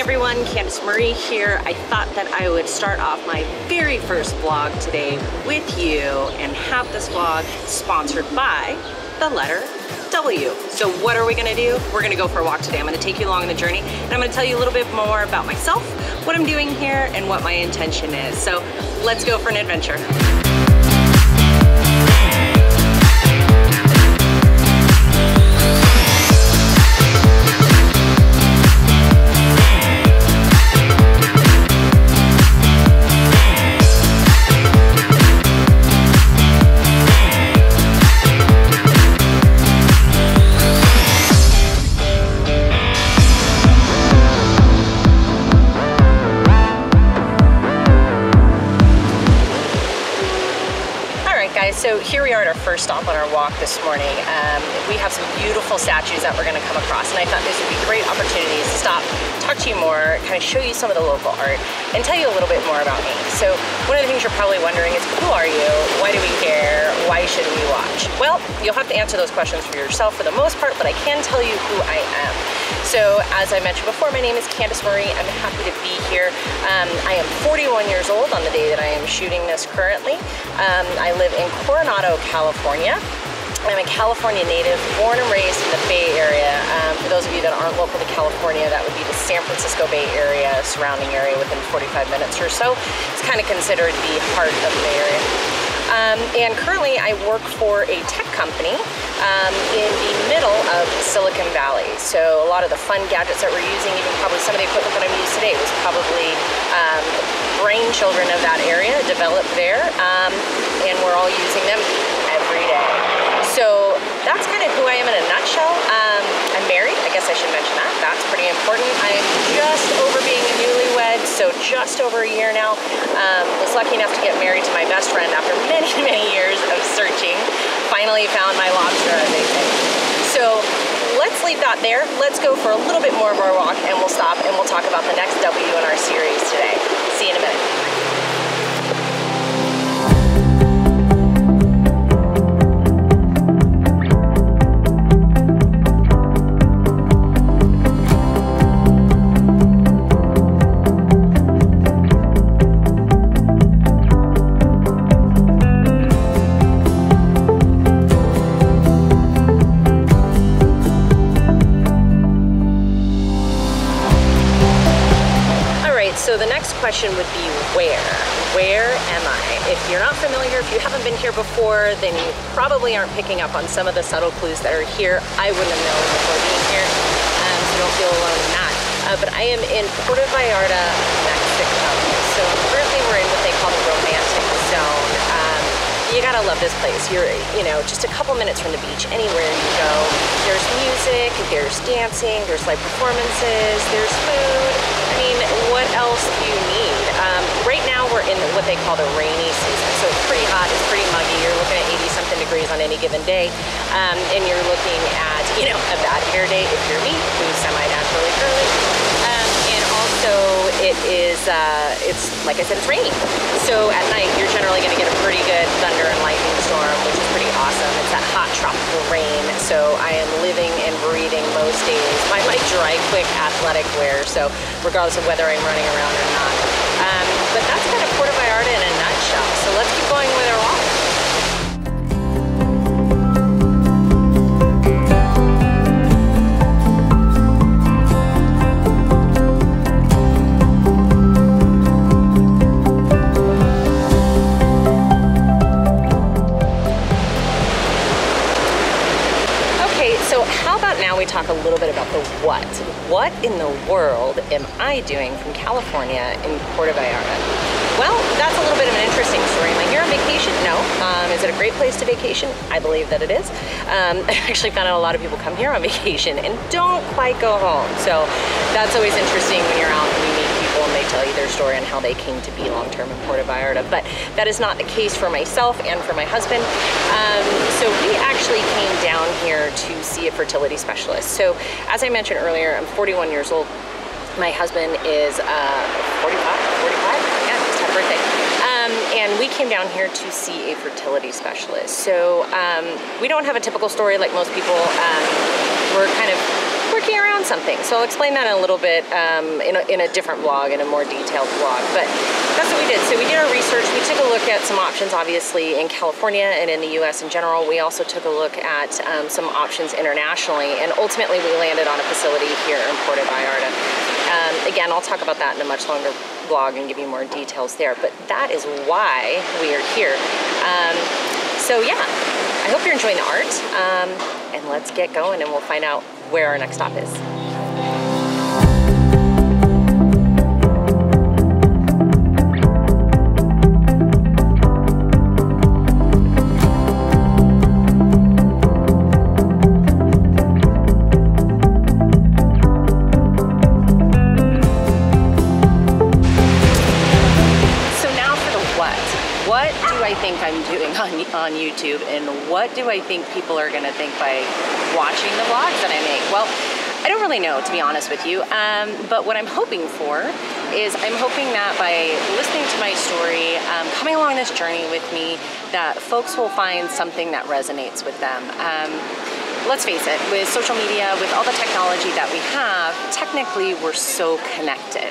everyone, Candace Marie here. I thought that I would start off my very first vlog today with you and have this vlog sponsored by the letter W. So what are we gonna do? We're gonna go for a walk today. I'm gonna take you along on the journey and I'm gonna tell you a little bit more about myself, what I'm doing here, and what my intention is. So let's go for an adventure. First stop on our walk this morning. Um, we have some beautiful statues that we're gonna come across and I thought this would be great opportunities to stop, talk to you more, kind of show you some of the local art and tell you a little bit more about me. So one of the things you're probably wondering is who are you? Why do we care? Well, you'll have to answer those questions for yourself for the most part, but I can tell you who I am. So as I mentioned before, my name is Candace Marie. I'm happy to be here. Um, I am 41 years old on the day that I am shooting this currently. Um, I live in Coronado, California. I'm a California native, born and raised in the Bay Area. Um, for those of you that aren't local to California, that would be the San Francisco Bay Area, surrounding area within 45 minutes or so. It's kind of considered the heart of the Bay Area. Um, and currently I work for a tech company um, in the middle of Silicon Valley. So a lot of the fun gadgets that we're using, even probably some of the equipment that I'm using today was probably um, brainchildren of that area, developed there, um, and we're all using them every day. That's kind of who I am in a nutshell. Um, I'm married, I guess I should mention that. That's pretty important. I'm just over being a newlywed, so just over a year now. Um, was lucky enough to get married to my best friend after many, many years of searching. Finally found my lobster, as. So let's leave that there. Let's go for a little bit more of our walk and we'll stop and we'll talk about the next W in our series today. See you in a minute. Question would be where? Where am I? If you're not familiar, if you haven't been here before, then you probably aren't picking up on some of the subtle clues that are here. I wouldn't have known before being here, um, so don't feel alone in that. Uh, but I am in Puerto Vallarta, Mexico. So currently we're in what they call the romantic zone. Um, you gotta love this place. You're, you know, just a couple minutes from the beach, anywhere you go. There's music, there's dancing, there's live performances, there's food. I mean, what else do you need? Um, right now we're in what they call the rainy season, so it's pretty hot, it's pretty muggy. You're looking at 80 something degrees on any given day, um, and you're looking at, you know, a bad hair day if you're me, who's semi-naturally curly. Um, and also it is, uh, it's, like I said, it's raining. So at night, you're generally gonna get a pretty good thunder and lightning storm, which is pretty awesome. It's that hot tropical rain, so I am living and breathing most days by my dry quick athletic wear, so regardless of whether I'm running around or not. But that's kind of Puerto Vallarta in a nutshell. So let's keep going with our walk. What. In the world am I doing from California in Puerto Vallarta? Well, that's a little bit of an interesting story. Am I here on vacation? No. Um, is it a great place to vacation? I believe that it is. Um, I actually found out a lot of people come here on vacation and don't quite go home. So that's always interesting when you're out and you meet tell you their story and how they came to be long-term in Puerto Vallarta. But that is not the case for myself and for my husband. Um, so we actually came down here to see a fertility specialist. So as I mentioned earlier, I'm 41 years old. My husband is uh, 45, 45? Yeah, his 10th birthday. Um, and we came down here to see a fertility specialist. So um, we don't have a typical story like most people. Um, we're kind of something. So I'll explain that in a little bit um, in, a, in a different vlog, in a more detailed vlog. But that's what we did. So we did our research. We took a look at some options, obviously, in California and in the U.S. in general. We also took a look at um, some options internationally, and ultimately we landed on a facility here in Puerto Vallarta. Um, again, I'll talk about that in a much longer blog and give you more details there, but that is why we are here. Um, so yeah, I hope you're enjoying the art, um, and let's get going and we'll find out where our next stop is. On YouTube and what do I think people are going to think by watching the vlogs that I make? Well, I don't really know, to be honest with you. Um, but what I'm hoping for is I'm hoping that by listening to my story, um, coming along this journey with me, that folks will find something that resonates with them. Um, let's face it, with social media, with all the technology that we have, technically we're so connected.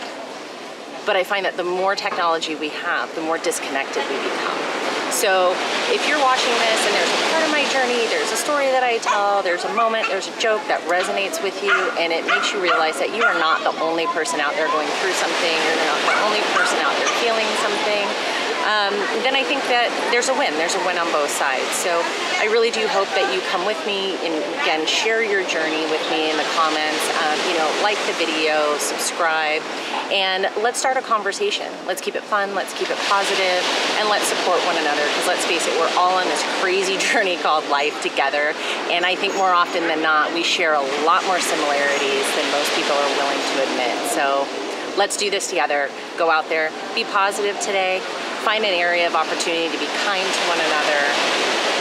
But I find that the more technology we have, the more disconnected we become. So if you're watching this and there's a part of my journey, there's a story that I tell, there's a moment, there's a joke that resonates with you, and it makes you realize that you are not the only person out there going through something, you're not the only person out there feeling something um, then I think that there's a win. There's a win on both sides. So I really do hope that you come with me and again share your journey with me in the comments. Um, you know, like the video, subscribe, and let's start a conversation. Let's keep it fun. Let's keep it positive, and let's support one another. Because let's face it, we're all on this crazy journey called life together. And I think more often than not, we share a lot more similarities than most people are willing to admit. So let's do this together. Go out there, be positive today, find an area of opportunity to be kind to one another,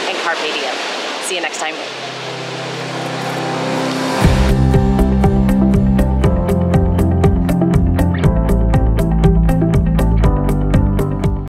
and carpe diem. See you next time.